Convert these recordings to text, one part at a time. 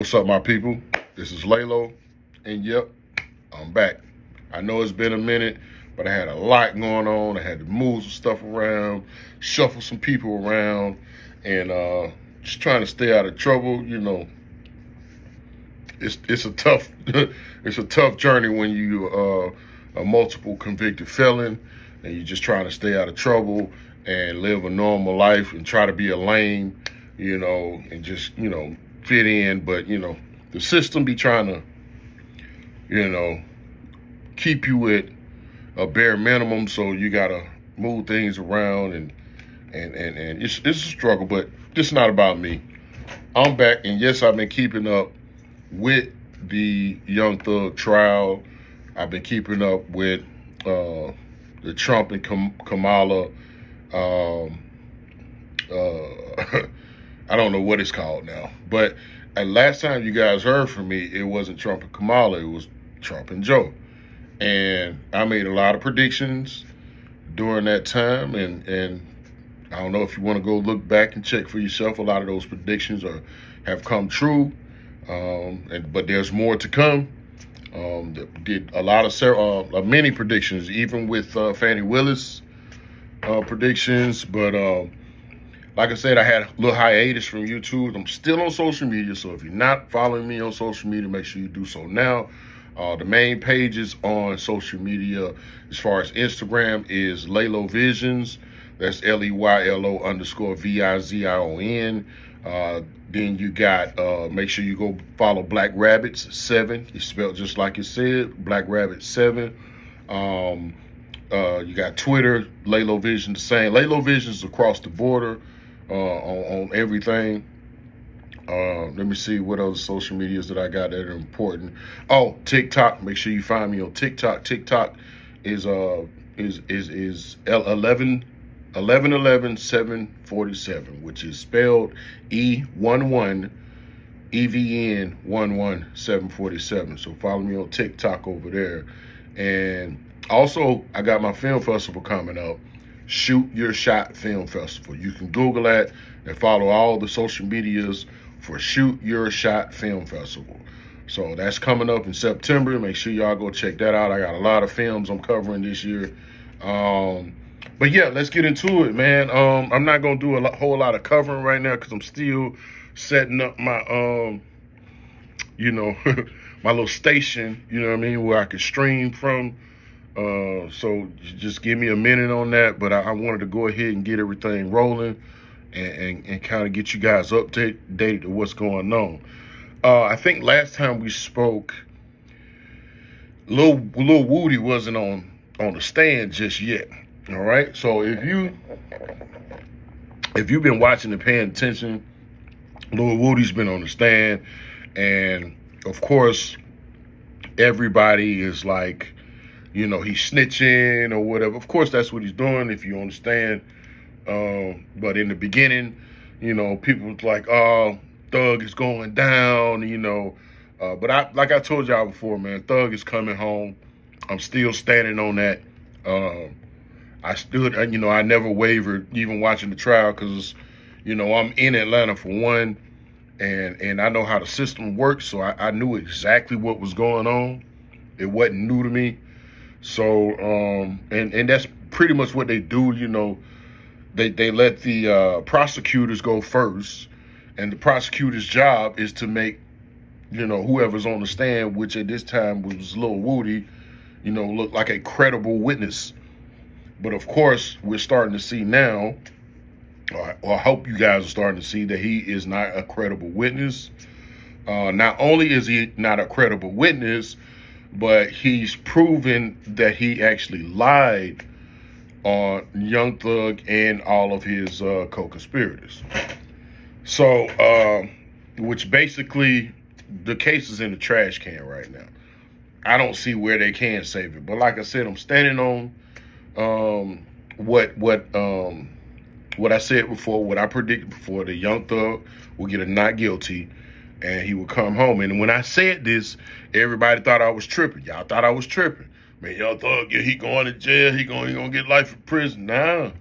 What's up, my people? This is Leylo, and yep, I'm back. I know it's been a minute, but I had a lot going on. I had to move some stuff around, shuffle some people around, and uh, just trying to stay out of trouble. You know, it's it's a tough it's a tough journey when you uh, a multiple convicted felon, and you're just trying to stay out of trouble and live a normal life and try to be a lame, you know, and just you know fit in, but you know, the system be trying to, you know, keep you at a bare minimum. So you gotta move things around and and and, and it's it's a struggle, but it's not about me. I'm back, and yes, I've been keeping up with the Young Thug trial. I've been keeping up with uh, the Trump and Kam- Kamala. Um, uh, I don't know what it's called now. But last time you guys heard from me, it wasn't Trump and Kamala, it was Trump and Joe. And I made a lot of predictions during that time and and I don't know if you want to go look back and check for yourself. A lot of those predictions are have come true, um, and but there's more to come. Um, did a lot of uh, many predictions, even with uh, Fani Willis uh, predictions. But um, like I said, I had a little hiatus from YouTube. I'm still on social media, so if you're not following me on social media, make sure you do so now. Uh, the main pages on social media, as far as Instagram, is Leylo Visions. That's L-E-Y-L-O underscore V-I-Z-I-O-N. Uh, then you got, uh, make sure you go follow Black Rabbits 7. It's spelled just like it said, Black Rabbit 7. Um, uh, you got Twitter, Leylo Vision the same. Leylo Visions across the border uh, on, on everything. Uh, let me see what other social medias that I got that are important. Oh, TikTok. Make sure you find me on TikTok. TikTok is uh is is is L 11 11 11 747, which is spelled E 11 EVN 11 747. So follow me on TikTok over there. And also, I got my film festival coming up. Shoot Your Shot Film Festival. You can Google that and follow all the social medias for Shoot Your Shot Film Festival. So that's coming up in September. Make sure y'all go check that out. I got a lot of films I'm covering this year. Um, but yeah, let's get into it, man. Um, I'm not gonna do a whole lot of covering right now because I'm still setting up my, um, you know, my little station. You know what I mean, where I can stream from. Uh, so just give me a minute on that. But I, I, wanted to go ahead and get everything rolling and, and, and kind of get you guys updated to what's going on. Uh, I think last time we spoke, Lil, Lil Woody wasn't on, on the stand just yet. All right. So if you if you've been watching and paying attention, Lil Woody's been on the stand, and of course, everybody is like you know, he's snitching or whatever. Of course, that's what he's doing, if you understand. Um, but in the beginning, you know, people was like, oh, Thug is going down, you know. Uh, but I, like I told y'all before, man, Thug is coming home. I'm still standing on that. Um, I stood, uh, you know, I never wavered even watching the trial because, you know, I'm in Atlanta for one, and and I know how the system works, so I, I knew exactly what was going on. It wasn't new to me. So, um, and, and that's pretty much what they do, you know, they, they let the uh, prosecutors go first, and the prosecutor's job is to make, you know, whoever's on the stand, which at this time was Lil Woody, you know, look like a credible witness. But of course, we're starting to see now, or I hope you guys are starting to see that he is not a credible witness. Uh, not only is he not a credible witness, but he's proven that he actually lied on Young Thug and all of his uh, co-conspirators. So, uh, which basically the case is in the trash can right now. I don't see where they can save it. But like I said, I'm standing on um, what what um, what I said before, what I predicted before. The Young Thug will get a not guilty and he would come home. And when I said this, everybody thought I was tripping. Y'all thought I was tripping. Man, y'all thought yeah, he going to jail, he going, he going to get life in prison. Nah,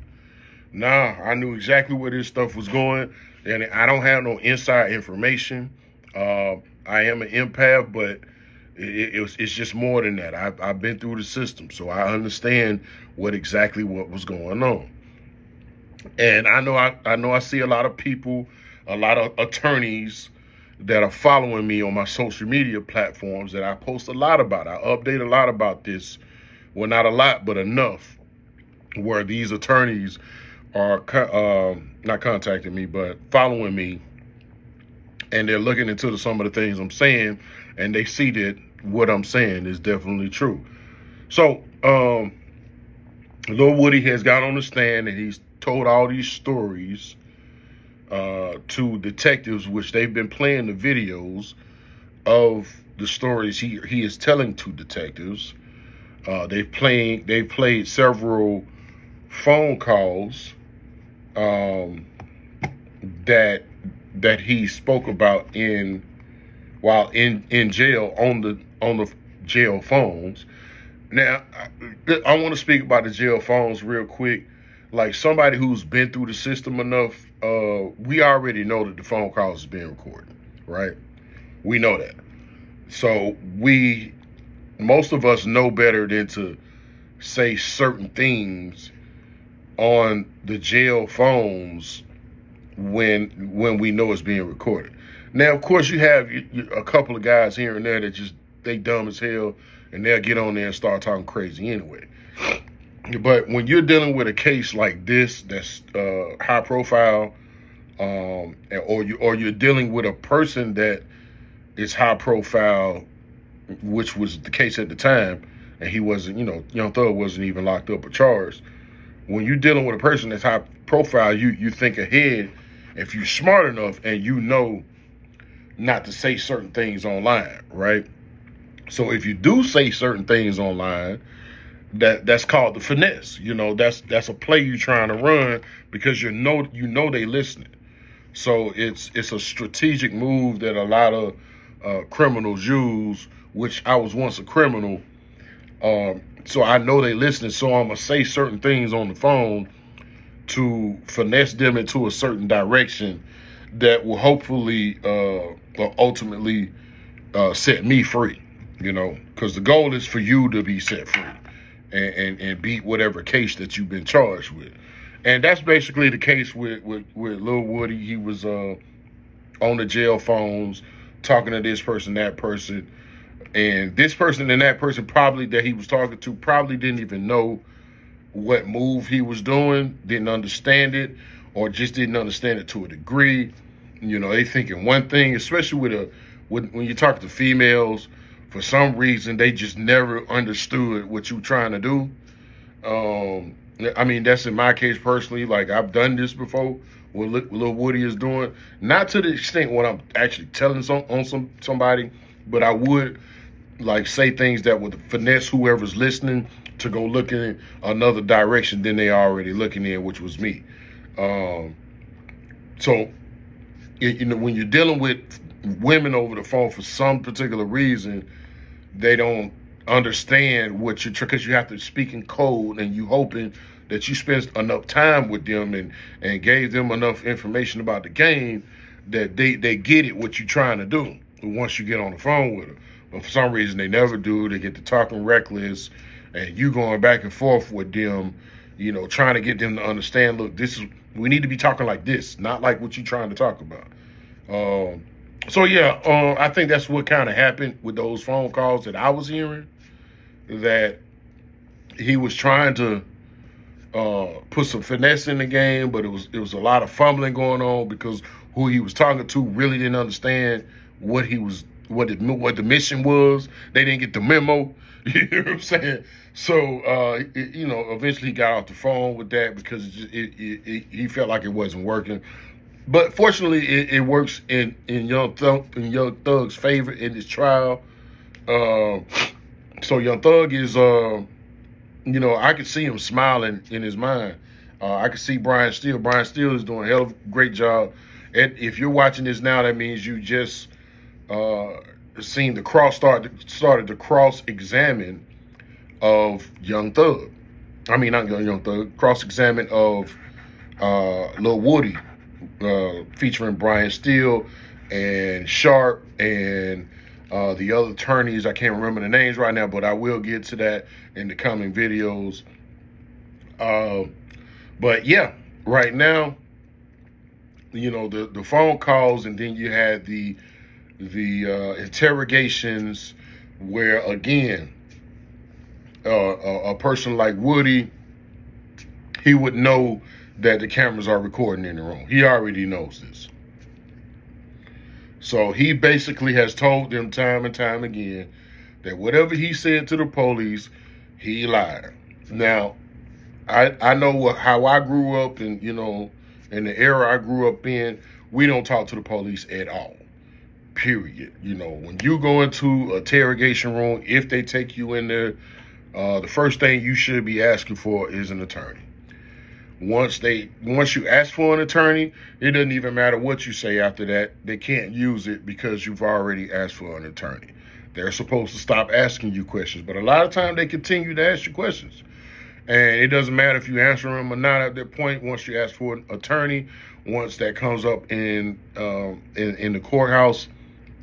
nah, I knew exactly where this stuff was going. And I don't have no inside information. Uh, I am an empath, but it, it was, it's just more than that. I've, I've been through the system, so I understand what exactly what was going on. And I know I, I know I see a lot of people, a lot of attorneys that are following me on my social media platforms that I post a lot about. I update a lot about this. Well, not a lot, but enough where these attorneys are uh, not contacting me, but following me and they're looking into the, some of the things I'm saying and they see that what I'm saying is definitely true. So, um, Lil Woody has got on the stand and he's told all these stories uh, to detectives, which they've been playing the videos of the stories he he is telling to detectives. Uh, they've playing they've played several phone calls um, that that he spoke about in while in in jail on the on the jail phones. Now, I, I want to speak about the jail phones real quick. Like somebody who's been through the system enough, uh, we already know that the phone calls is being recorded, right? We know that. So we, most of us know better than to say certain things on the jail phones when when we know it's being recorded. Now, of course, you have a couple of guys here and there that just they dumb as hell, and they'll get on there and start talking crazy anyway. But when you're dealing with a case like this, that's uh, high profile, um, or you or you're dealing with a person that is high profile, which was the case at the time, and he wasn't, you know, Young Thug wasn't even locked up or charged. When you're dealing with a person that's high profile, you you think ahead. If you're smart enough and you know not to say certain things online, right? So if you do say certain things online, that that's called the finesse. You know, that's that's a play you're trying to run because you know you know they listening. So it's it's a strategic move that a lot of uh, criminals use, which I was once a criminal. Um, so I know they listening. So I'm gonna say certain things on the phone to finesse them into a certain direction that will hopefully uh, ultimately uh, set me free. You know, because the goal is for you to be set free and, and, and beat whatever case that you've been charged with. And that's basically the case with with, with Lil Woody. He was uh, on the jail phones talking to this person, that person, and this person and that person probably that he was talking to probably didn't even know what move he was doing, didn't understand it, or just didn't understand it to a degree. You know, they thinking one thing, especially with a with, when you talk to females, for some reason they just never understood what you're trying to do. Um, I mean, that's in my case personally. Like I've done this before. What Lil Woody is doing, not to the extent what I'm actually telling some on some somebody, but I would like say things that would finesse whoever's listening to go look in another direction than they already looking in, which was me. Um, so, you know, when you're dealing with women over the phone for some particular reason, they don't understand what you're because you have to speak in code and you hoping that you spend enough time with them and and gave them enough information about the game that they they get it what you're trying to do once you get on the phone with them. But for some reason they never do. They get to talking reckless and you going back and forth with them, you know, trying to get them to understand, look, this is, we need to be talking like this, not like what you're trying to talk about. Um, so yeah, uh, I think that's what kind of happened with those phone calls that I was hearing, that he was trying to uh, put some finesse in the game, but it was it was a lot of fumbling going on because who he was talking to really didn't understand what he was what it, what the mission was. They didn't get the memo. You know what I'm saying? So, uh, it, you know, eventually he got off the phone with that because it it, he felt like it wasn't working. But fortunately, it, works in in Young Thug in Young Thug's favor in this trial. Uh, so Young Thug is, uh, you know, I could see him smiling in his mind. Uh, I could see Brian Steele. Brian Steele is doing a hell of a great job. And if you're watching this now, that means you just uh, seen the cross start started to cross examine of Young Thug. I mean, not Young Thug, cross examine of uh, Lil Woody, uh, featuring Brian Steele and Sharp and uh, the other attorneys. I can't remember the names right now, but I will get to that in the coming videos. Uh, but yeah, right now, you know the the phone calls, and then you had the the uh, interrogations where again uh, a, a, person like Woody, he would know that the cameras are recording in the room. He already knows this. So he basically has told them time and time again that whatever he said to the police, he lied. Now, I I know how I grew up and you know in the era I grew up in, we don't talk to the police at all. Period. You know, when you go into a interrogation room, if they take you in there, uh, the first thing you should be asking for is an attorney. Once they once you ask for an attorney, it doesn't even matter what you say after that. They can't use it because you've already asked for an attorney. They're supposed to stop asking you questions, but a lot of time they continue to ask you questions. And it doesn't matter if you answer them or not at that point. Once you ask for an attorney, once that comes up in um, in, in the courthouse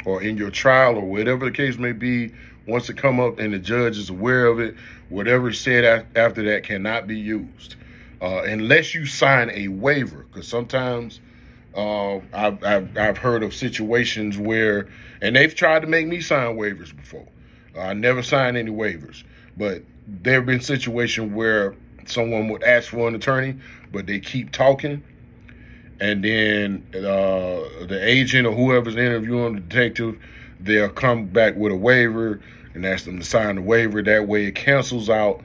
or in your trial or whatever the case may be, once it come up and the judge is aware of it, whatever is said after that cannot be used uh, unless you sign a waiver. Because sometimes uh, I've, I've, I've heard of situations where, and they've tried to make me sign waivers before. I never signed any waivers, but there have been situations where someone would ask for an attorney, but they keep talking. And then uh, the agent or whoever's interviewing the detective, they'll come back with a waiver and ask them to sign the waiver. That way it cancels out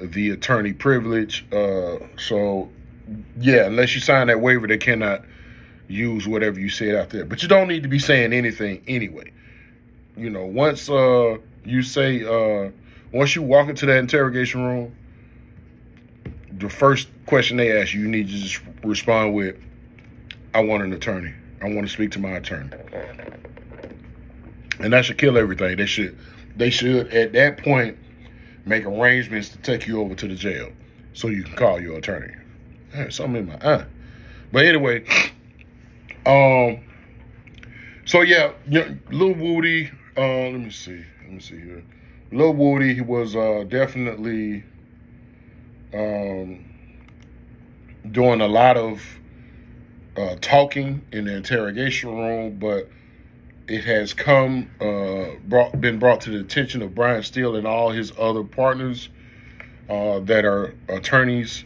the attorney privilege. Uh, so, yeah, unless you sign that waiver, they cannot use whatever you said out there. But you don't need to be saying anything anyway. You know, once uh, you say, uh, once you walk into that interrogation room, the first question they ask you, you need to just respond with, I want an attorney. I want to speak to my attorney. And that should kill everything. They should, they should at that point make arrangements to take you over to the jail so you can call your attorney. something in my eye. But anyway, um, so yeah, yeah Lil Woody, uh, let me see, let me see here. Lil Woody, he was uh, definitely um, doing a lot of uh, talking in the interrogation room, but it has come uh, brought been brought to the attention of Brian Steele and all his other partners uh, that are attorneys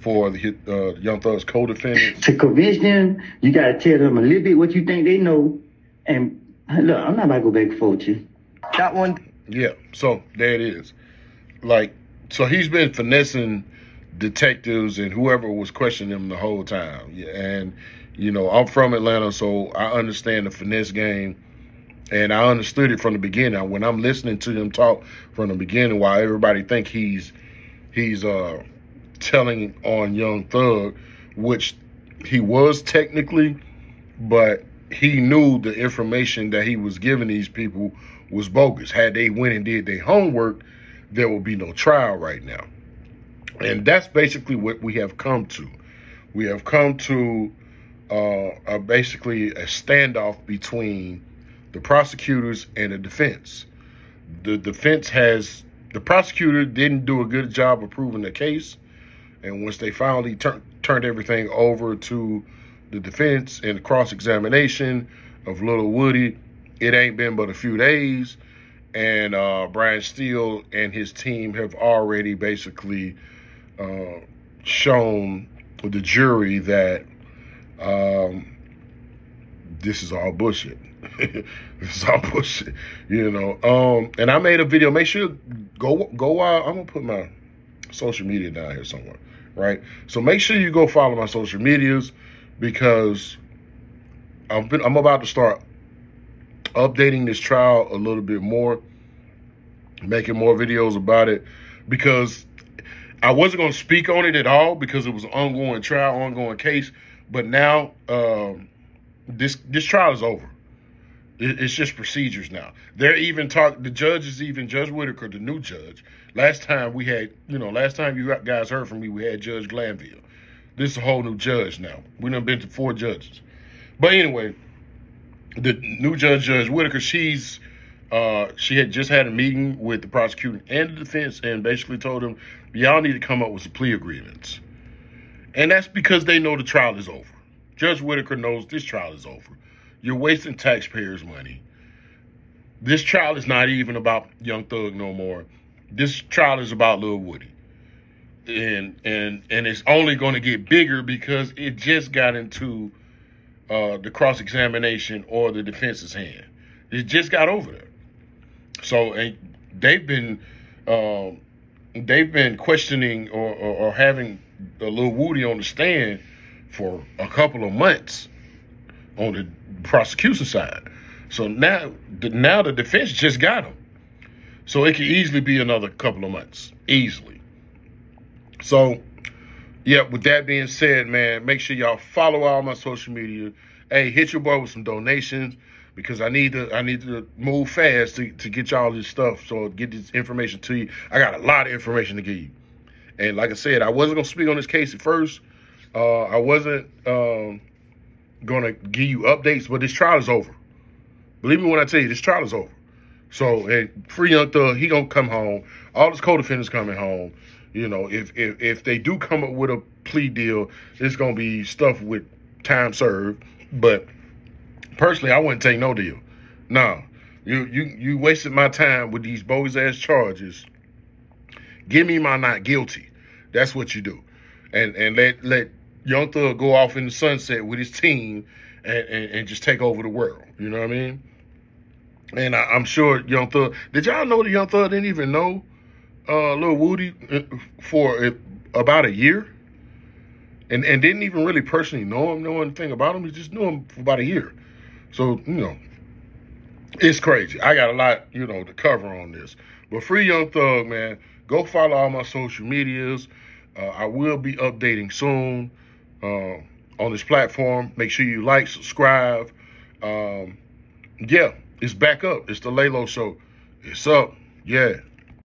for the uh, Young Thug's co-defendants. To convince them, you got to tell them a little bit what you think they know. And look, I'm not about to go back and forth you. Got one. Yeah, so there it is. Like, so he's been finessing detectives and whoever was questioning him the whole time. Yeah, and you know, I'm from Atlanta, so I understand the finesse game. And I understood it from the beginning. When I'm listening to him talk from the beginning, while everybody think he's he's uh telling on Young Thug, which he was technically, but he knew the information that he was giving these people was bogus. Had they went and did their homework, there would be no trial right now. And that's basically what we have come to. We have come to uh, basically a standoff between the prosecutors and the defense. The defense has the prosecutor didn't do a good job of proving the case, and once they finally tur- turned everything over to the defense and cross examination of Little Woody, it ain't been but a few days, and uh, Brian Steele and his team have already basically uh, shown the jury that um, this is all bullshit. this is all bullshit, you know. Um, and I made a video. Make sure go go out. I'm gonna put my social media down here somewhere, right? So make sure you go follow my social medias because I've been I'm about to start updating this trial a little bit more, making more videos about it because I wasn't gonna speak on it at all because it was an ongoing trial, ongoing case. But now um, this this trial is over. It, it's just procedures now. They're even talk. The judge is even Judge Whitaker, the new judge. Last time we had, you know, last time you guys heard from me, we had Judge Glanville. This is a whole new judge now. We done been to four judges. But anyway, the new judge, Judge Whitaker, she's uh, she had just had a meeting with the prosecutor and the defense and basically told them, y'all need to come up with some plea agreements. And that's because they know the trial is over. Judge Whitaker knows this trial is over. You're wasting taxpayers' money. This trial is not even about Young Thug no more. This trial is about Lil Woody. And and and it's only going to get bigger because it just got into uh, the cross examination or the defense's hand. It just got over there. So and they've been um, they've been questioning or, or, or having the little Woody on the stand for a couple of months on the prosecution side. So now the, now the defense just got him. So it could easily be another couple of months, easily. So, yeah, with that being said, man, make sure y'all follow all my social media. Hey, hit your boy with some donations because I need to I need to move fast to, to get y'all this stuff. So get this information to you. I got a lot of information to give you. And like I said, I wasn't gonna speak on this case at first. Uh, I wasn't um, gonna give you updates, but this trial is over. Believe me when I tell you, this trial is over. So, and Free Young Thug, he gonna come home. All his co-defendants coming home. You know, if if if they do come up with a plea deal, it's gonna be stuff with time served. But personally, I wouldn't take no deal. No, you you you wasted my time with these bogus ass charges. Give me my not guilty. That's what you do, and and let let Young Thug go off in the sunset with his team and, and, and just take over the world. You know what I mean? And I, am sure Young Thug. Did y'all know that Young Thug didn't even know uh, Lil Woody uh, for about a year, and and didn't even really personally know him, know anything about him. He just knew him for about a year. So you know, it's crazy. I got a lot, you know, to cover on this. But free Young Thug, man. Go follow all my social medias. Uh, I will be updating soon uh, on this platform. Make sure you like, subscribe. Um, yeah, it's back up. It's the Leylo Show. It's up. Yeah.